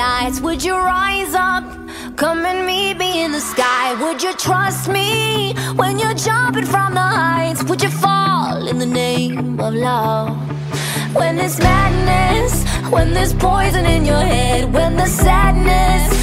Lights, would you rise up? Come and meet me in the sky. Would you trust me when you're jumping from the heights? Would you fall in the name of love? When there's madness, when there's poison in your head, when the sadness